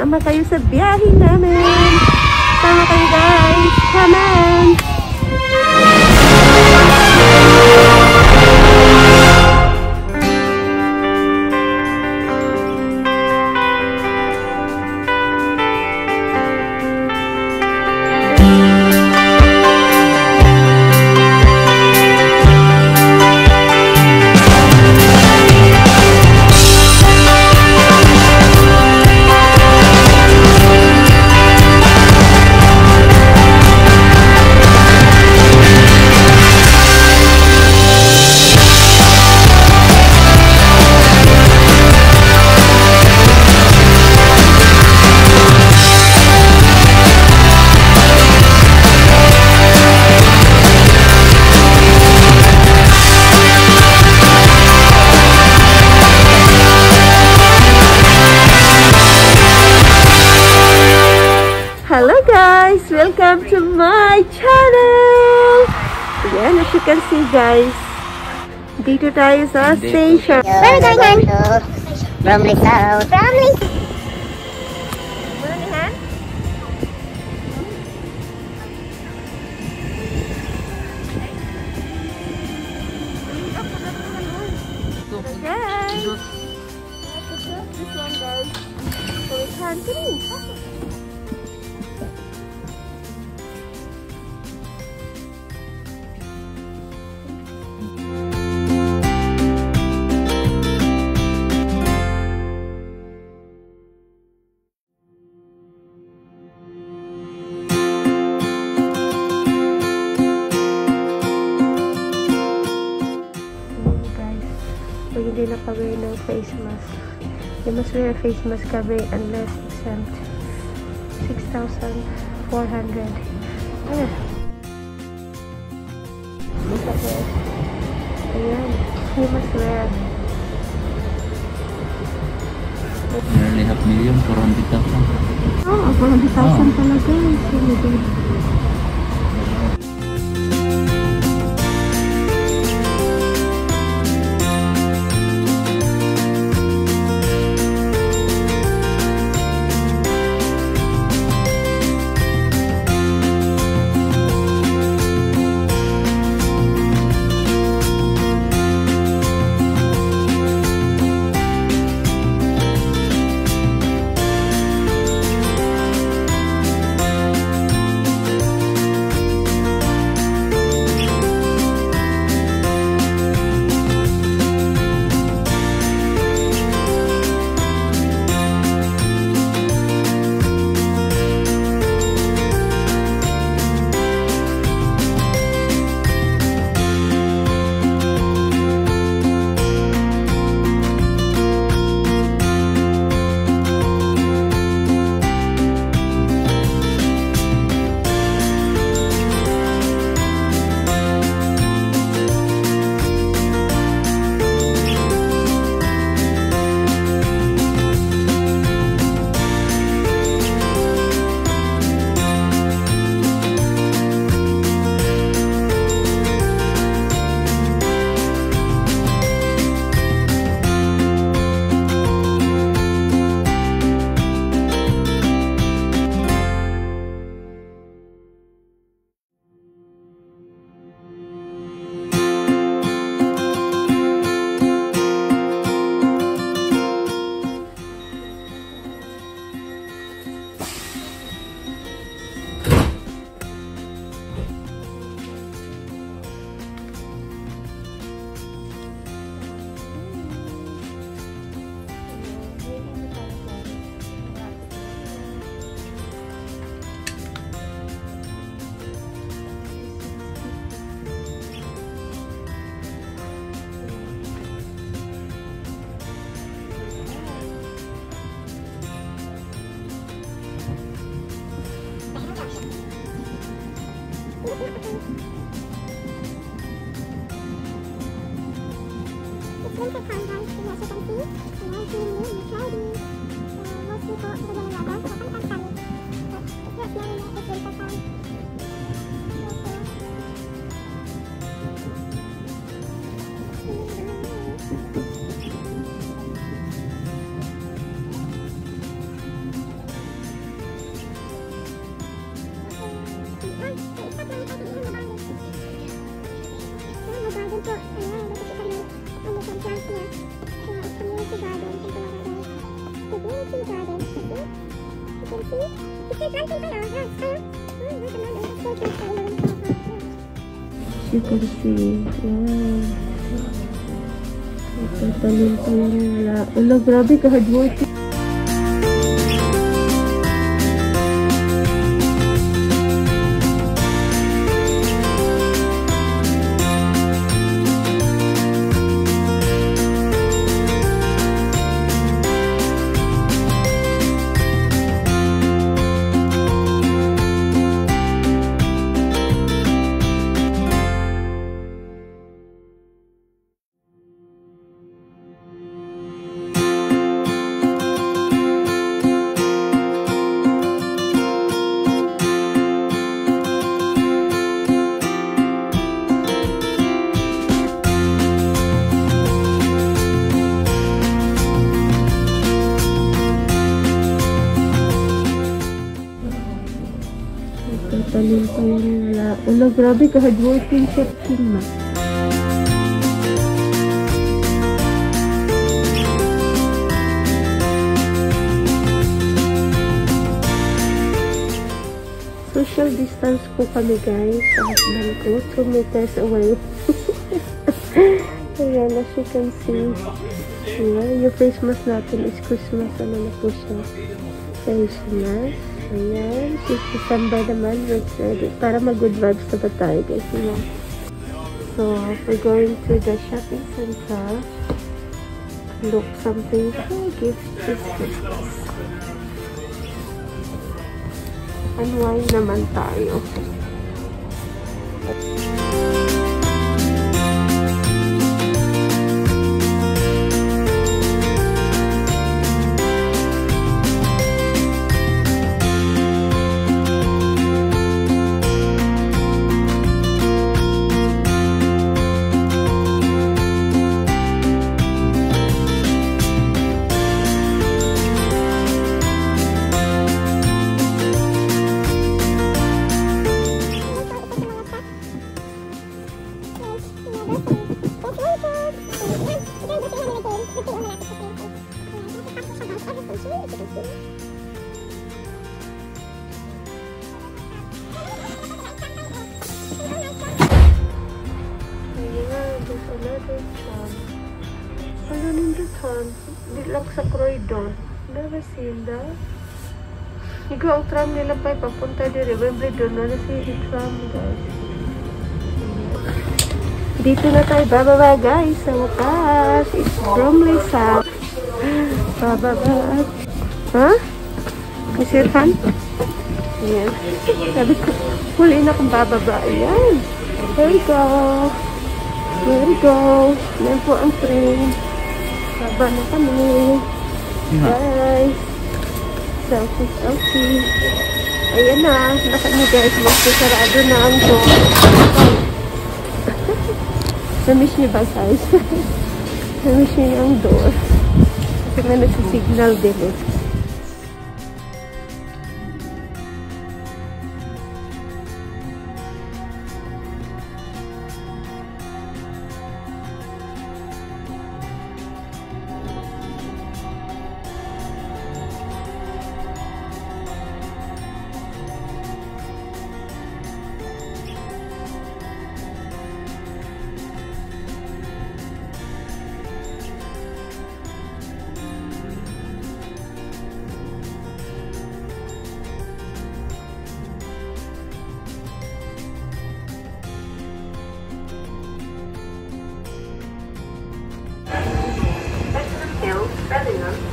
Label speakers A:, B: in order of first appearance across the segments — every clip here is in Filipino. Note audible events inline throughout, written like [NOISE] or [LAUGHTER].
A: Sama kayo sa biyahe namin. Sama kayo guys, dito tayo sa station.
B: Where are we going to? Bromley South. Bromley.
A: Guys! Nakawear ng face mask, you must wear a face mask covering unless exempt. 6,400. Ayan. Basta po. Ayan. You must wear.
C: Nearly half million, 400,000.
A: Oh, 400,000 pala guys. Really Terus untuk hal-hal seperti ini, ini, ini, ini, ini, You can see. Wow. Tatalon pa yung wala. Ala, grabe ka hardworking. Tatalon pa yung wala. Ala, grabe ka hardworking chef Kim na. Social distance po kami guys sa husband ko. 2 meters away. [LAUGHS] Ayan, as you can see. Ayan, yung mask natin is Christmas. Ano na po siya? Mask. Ayan, si December naman. Let's ready. Para mag-good vibes na ba tayo guys? Ayan. So, we're going to the shopping center. Look something for gift this Christmas. Unwind naman tayo. Ayan, there's another one. Ano nindot han? Di sa corridor. Never seen that. Ikaw ang tram nila pa papunta diri. Wimbledon na na si tram guys. Dito na tayo bababa guys. Sa wakas. It's Bromley South. Bababa. Ha? Miss Irfan? Ayan. Sabi ko, huli na kung bababa. Ayan. There we go. There we go. Yan po ang train. Baba na kami. Guys. Selfie, selfie. Ayan na. Naka niyo guys. Magsasarado na ang door. [LAUGHS] Namiss niyo ba guys? [LAUGHS] Namiss niyo ang door. Kasi nga nasa-signal din eh.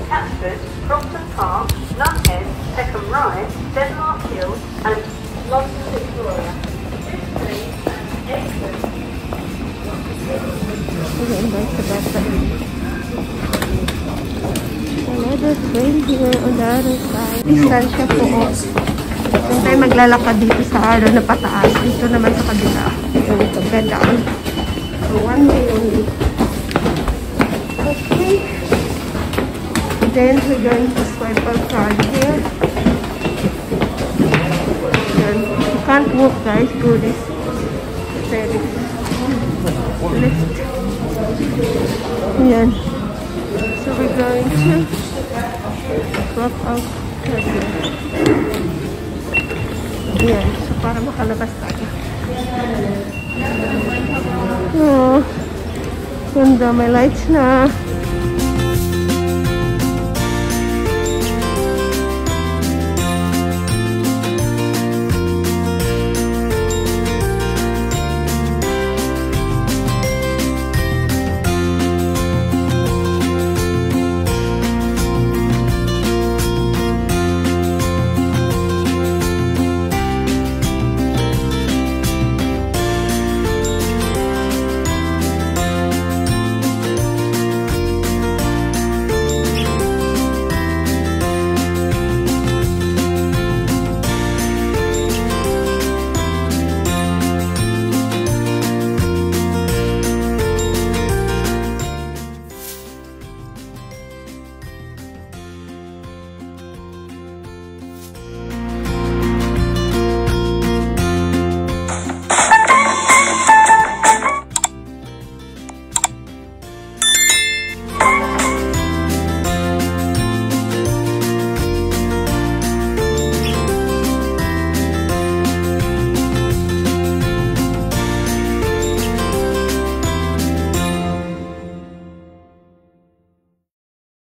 D: Catford, Crompton Park, Nuthead, Peckham Rye, Denmark Hill, and London Victoria.
A: Another train here on the other side. Distansya po. Kung tayo maglalakad dito sa araw na pataas, dito naman sa kabila. Yung bed down. Then, we're going to swipe our card here. Then, you can't walk guys, go this. Very. Ayan. So we're going to Drop out cafe. Ayan. So, para makalabas tayo. Oh, ganda. May lights na.